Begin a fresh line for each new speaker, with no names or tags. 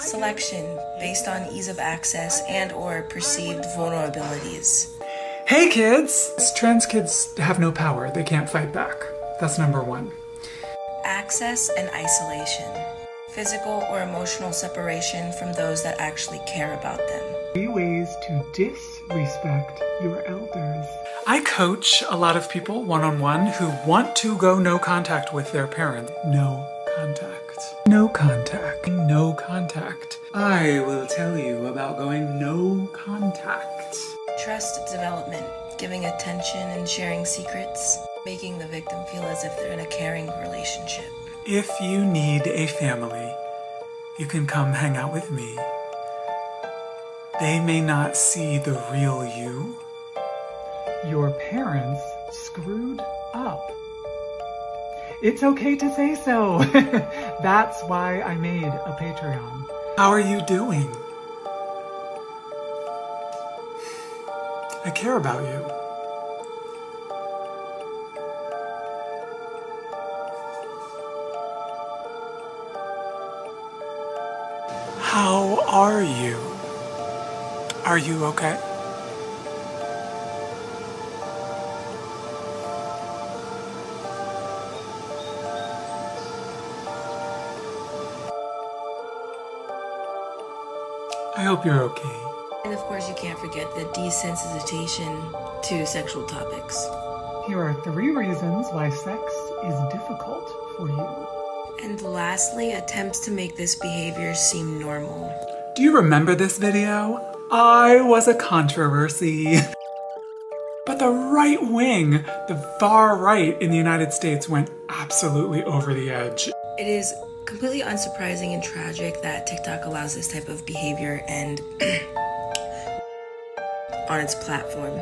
Selection based on ease of access and or perceived vulnerabilities.
Hey kids! Trans kids have no power. They can't fight back. That's number one.
Access and isolation. Physical or emotional separation from those that actually care about them.
Three ways to disrespect your elders. I coach a lot of people one on one who want to go no contact with their parents. No contact. No contact. No contact. I will tell you about going no contact.
Trust development. Giving attention and sharing secrets. Making the victim feel as if they're in a caring relationship.
If you need a family, you can come hang out with me. They may not see the real you. Your parents screwed up. It's okay to say so. That's why I made a Patreon. How are you doing? I care about you. How are you? Are you okay? I hope you're okay.
And of course, you can't forget the desensitization to sexual topics.
Here are three reasons why sex is difficult for you.
And lastly, attempts to make this behavior seem normal.
Do you remember this video? I was a controversy. But the right wing, the far right in the United States, went absolutely over the edge.
It is completely unsurprising and tragic that TikTok allows this type of behavior and on its platform.